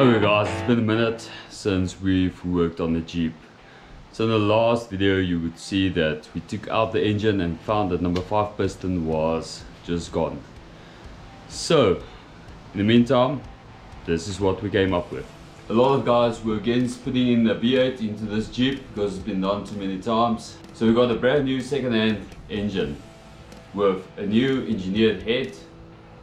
Okay guys, it's been a minute since we've worked on the Jeep. So in the last video you would see that we took out the engine and found that number 5 piston was just gone. So, in the meantime, this is what we came up with. A lot of guys were against putting in a V8 into this Jeep because it's been done too many times. So we got a brand new second-hand engine with a new engineered head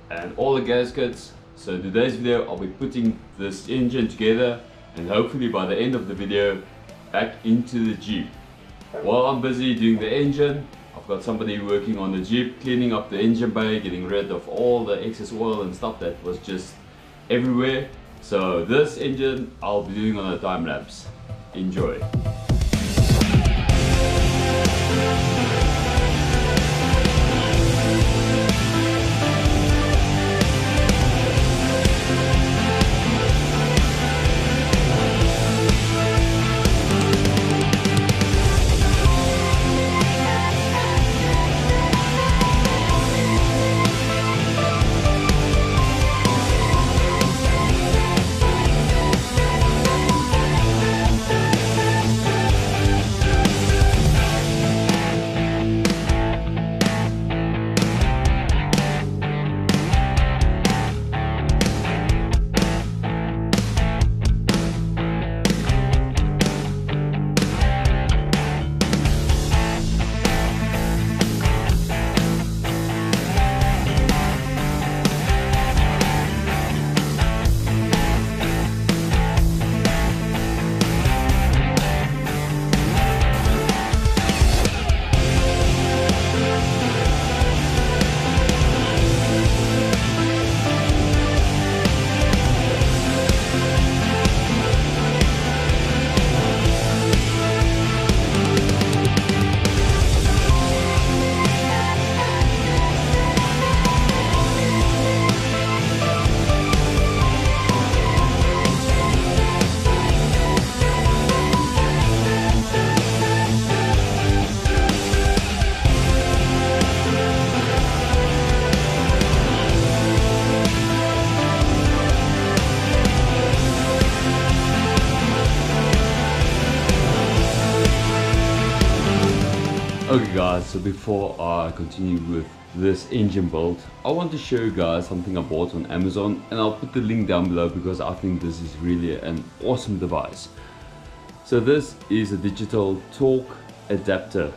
and all the gaskets so in today's video I'll be putting this engine together and hopefully by the end of the video back into the Jeep. While I'm busy doing the engine, I've got somebody working on the Jeep cleaning up the engine bay, getting rid of all the excess oil and stuff that was just everywhere. So this engine I'll be doing on a time lapse. Enjoy. Okay guys, so before I continue with this engine build, I want to show you guys something I bought on Amazon and I'll put the link down below because I think this is really an awesome device. So this is a digital torque adapter.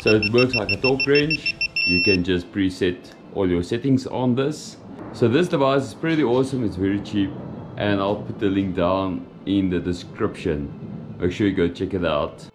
So it works like a torque wrench. You can just preset all your settings on this. So this device is pretty awesome, it's very cheap and I'll put the link down in the description. Make sure you go check it out.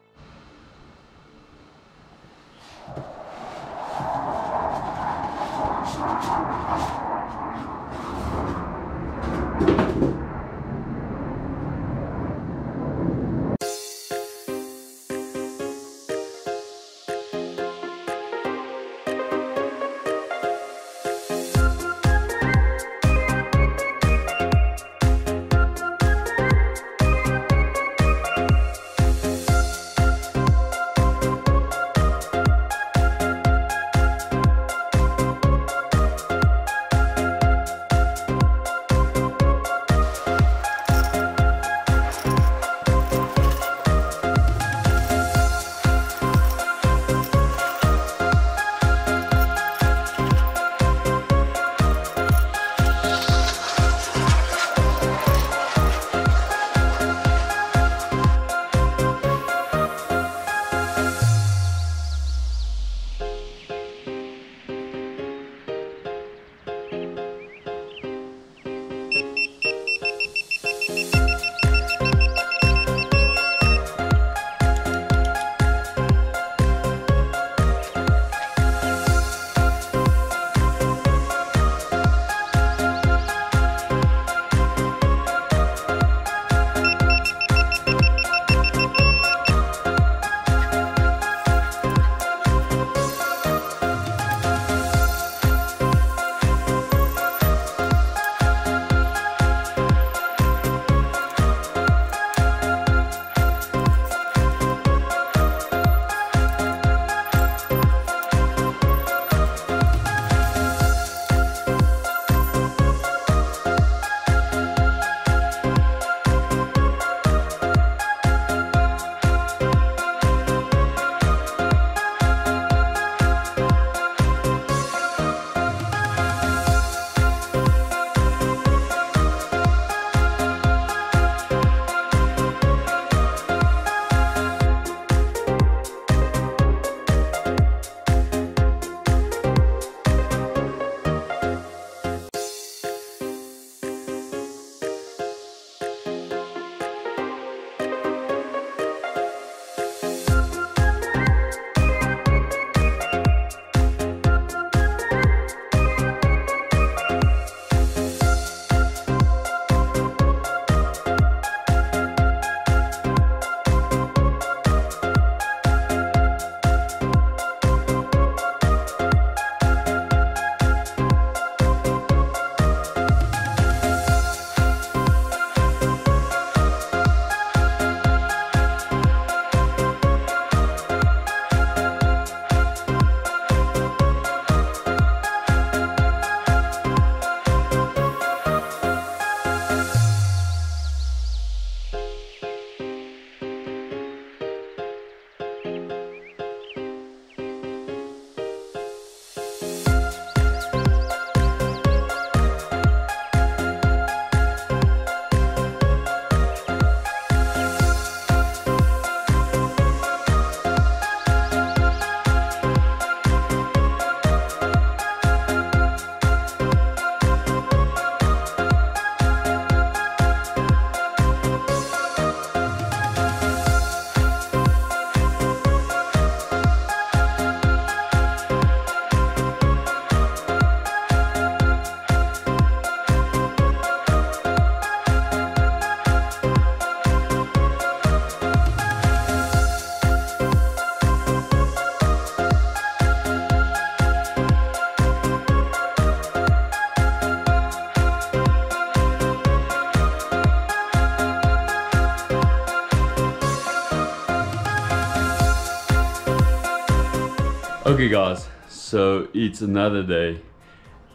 Okay guys, so it's another day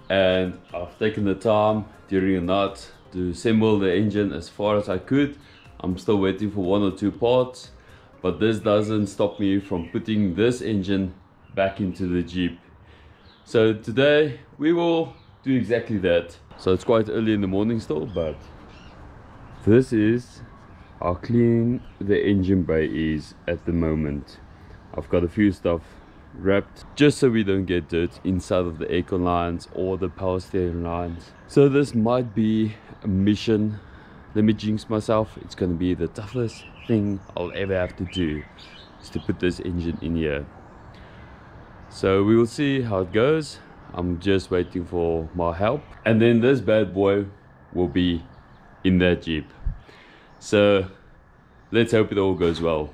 and I've taken the time during the night to assemble the engine as far as I could. I'm still waiting for one or two parts, but this doesn't stop me from putting this engine back into the Jeep. So today we will do exactly that. So it's quite early in the morning still, but this is how clean the engine bay is at the moment. I've got a few stuff wrapped just so we don't get dirt inside of the aircon lines or the power steering lines. So this might be a mission. Let me jinx myself. It's gonna be the toughest thing I'll ever have to do is to put this engine in here. So we will see how it goes. I'm just waiting for my help. And then this bad boy will be in that Jeep. So let's hope it all goes well.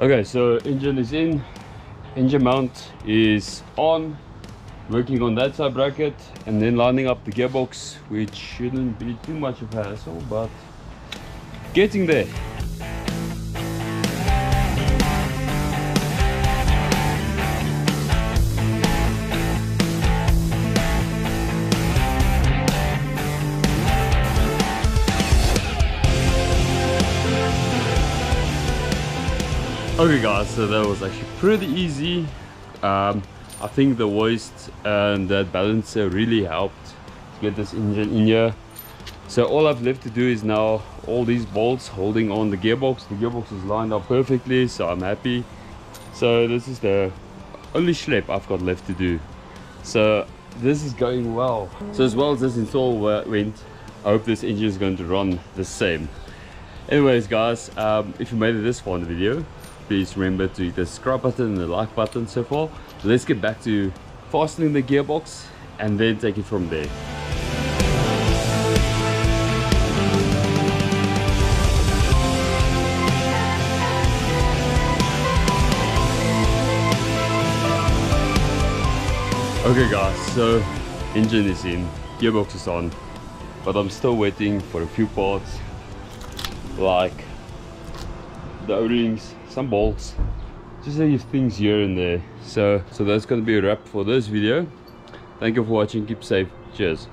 Okay, so engine is in, engine mount is on, working on that side bracket and then lining up the gearbox, which shouldn't be too much of a hassle, but getting there. Okay guys, so that was actually pretty easy. Um, I think the waist and that balancer really helped to get this engine in here. So all I've left to do is now all these bolts holding on the gearbox. The gearbox is lined up perfectly, so I'm happy. So this is the only schlep I've got left to do. So this is going well. So as well as this install went, I hope this engine is going to run the same. Anyways guys, um, if you made it this far in the video, please remember to hit the subscribe button and the like button so far let's get back to fastening the gearbox and then take it from there. Okay guys, so engine is in, gearbox is on, but I'm still waiting for a few parts like the o-rings some bolts. Just a few things here and there. So so that's gonna be a wrap for this video. Thank you for watching. Keep safe. Cheers